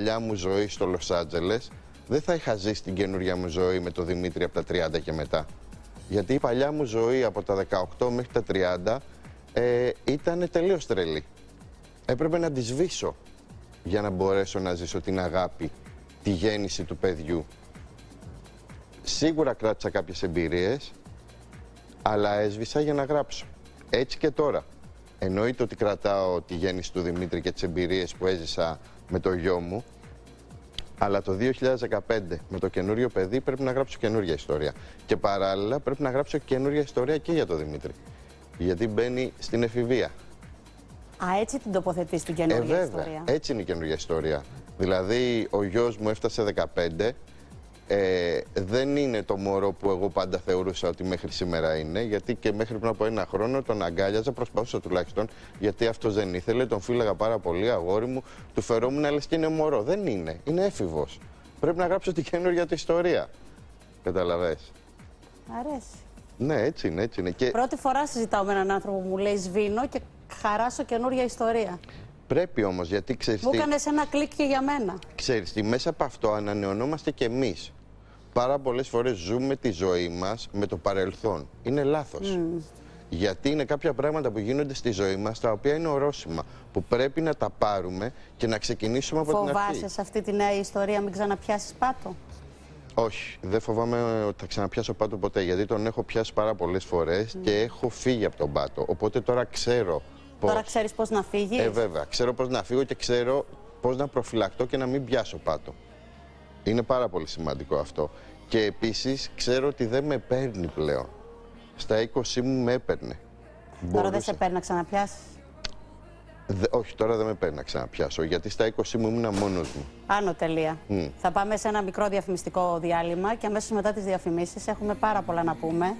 παλιά μου ζωή στο Λος Άντζελες, δεν θα είχα ζήσει την καινούργια μου ζωή με τον Δημήτρη από τα 30 και μετά. Γιατί η παλιά μου ζωή από τα 18 μέχρι τα 30 ε, ήταν τελείως τρελή. Έπρεπε να τη σβήσω για να μπορέσω να ζήσω την αγάπη, τη γέννηση του παιδιού. Σίγουρα κράτησα κάποιες εμπειρίες, αλλά έσβησα για να γράψω. Έτσι και τώρα. Εννοείται ότι κρατάω τη γέννηση του Δημήτρη και τις εμπειρίες που έζησα με το γιο μου, αλλά το 2015 με το καινούριο παιδί πρέπει να γράψω καινούργια ιστορία. Και παράλληλα πρέπει να γράψω καινούργια ιστορία και για τον Δημήτρη. Γιατί μπαίνει στην εφηβεία. Α, έτσι την τοποθετείς την Ε, καινούργια βέβαια. ιστορία. Έτσι είναι η καινούργια ιστορία. Δηλαδή, ο γιος μου έφτασε 15. Ε, δεν είναι το μωρό που εγώ πάντα θεωρούσα ότι μέχρι σήμερα είναι, γιατί και μέχρι πριν από ένα χρόνο τον αγκάλιαζα, προσπαθούσα τουλάχιστον, γιατί αυτός δεν ήθελε, τον φύλαγα πάρα πολύ, αγόρι μου, του φερόμουν, λες και είναι μωρό. Δεν είναι, είναι έφηβος. Πρέπει να γράψω την καινούργια του ιστορία. Καταλαβες. Μ' αρέσει. Ναι, έτσι είναι, έτσι είναι. Και Πρώτη φορά συζητάω με έναν άνθρωπο που μου λέει σβήνω και χαράσω καινούργια ιστορία. πρέπει όμως, γιατί ξέρεις Μου τι- έκανες ένα κλικ και για μένα. Ξέρεις τι, μέσα από αυτό ανανεωνόμαστε και εμείς. Πάρα πολλές φορές ζούμε τη ζωή μας με το παρελθόν. Είναι λάθος. Γιατί είναι κάποια πράγματα που γίνονται στη ζωή μας τα οποία είναι ορόσημα. Που πρέπει να τα πάρουμε και να ξεκινήσουμε από την αρχή. Φοβάσαι σε αυτή τη νέα ιστορία μην ξαναπιάσεις πάτο; Όχι, δεν φοβάμαι ότι θα ξαναπιάσω πάτο ποτέ. Γιατί τον έχω πιάσει πάρα πολλές φορές και έχω φύγει από τον πάτο. Οπότε τώρα ξέρω πώς. Τώρα ξέρεις πώς να φύγεις; Ε, βέβαια. Ξέρω πώς να φύγω και ξέρω πώς να προφυλακτώ και να μην πιάσω πάτο. Είναι πάρα πολύ σημαντικό αυτό. Και επίσης ξέρω ότι δεν με παίρνει πλέον. Στα 20 μου με έπαιρνε. Τώρα δεν Μπορούσε. σε παίρνει να ξαναπιάσεις; Δε- όχι, τώρα δεν με παίρνει να ξαναπιάσω. Γιατί στα 20 μου ήμουν μόνος μου. Άνω τελεία. Μμ. Θα πάμε σε ένα μικρό διαφημιστικό διάλειμμα και αμέσως μετά τις διαφημίσεις έχουμε πάρα πολλά να πούμε.